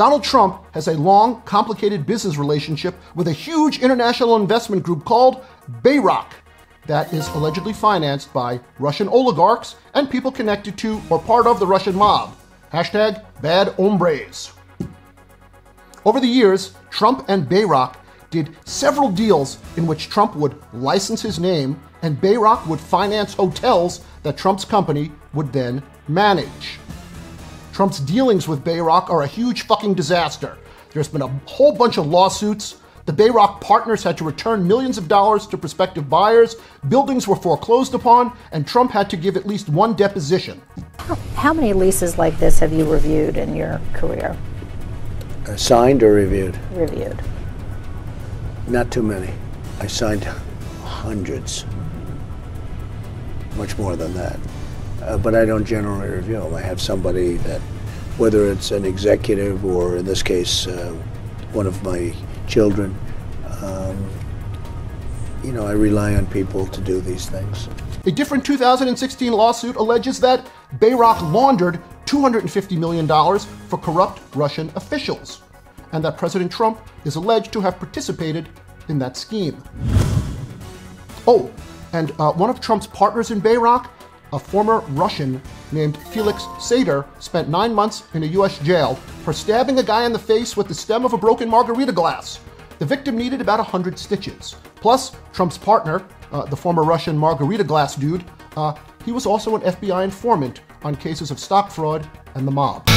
Donald Trump has a long, complicated business relationship with a huge international investment group called Bayrock that is allegedly financed by Russian oligarchs and people connected to or part of the Russian mob. Hashtag bad hombres. Over the years, Trump and Bayrock did several deals in which Trump would license his name and Bayrock would finance hotels that Trump's company would then manage. Trump's dealings with Bayrock are a huge fucking disaster. There's been a whole bunch of lawsuits. The Bayrock partners had to return millions of dollars to prospective buyers. Buildings were foreclosed upon, and Trump had to give at least one deposition. How many leases like this have you reviewed in your career? Uh, signed or reviewed? Reviewed. Not too many. I signed hundreds. Much more than that. Uh, but I don't generally review them. I have somebody that, whether it's an executive or in this case, uh, one of my children, um, you know, I rely on people to do these things. A different 2016 lawsuit alleges that Bayrock laundered $250 million for corrupt Russian officials, and that President Trump is alleged to have participated in that scheme. Oh, and uh, one of Trump's partners in Bayrock, a former Russian named Felix Sater, spent nine months in a U.S. jail for stabbing a guy in the face with the stem of a broken margarita glass. The victim needed about 100 stitches. Plus, Trump's partner, uh, the former Russian margarita glass dude, uh, he was also an FBI informant on cases of stock fraud and the mob.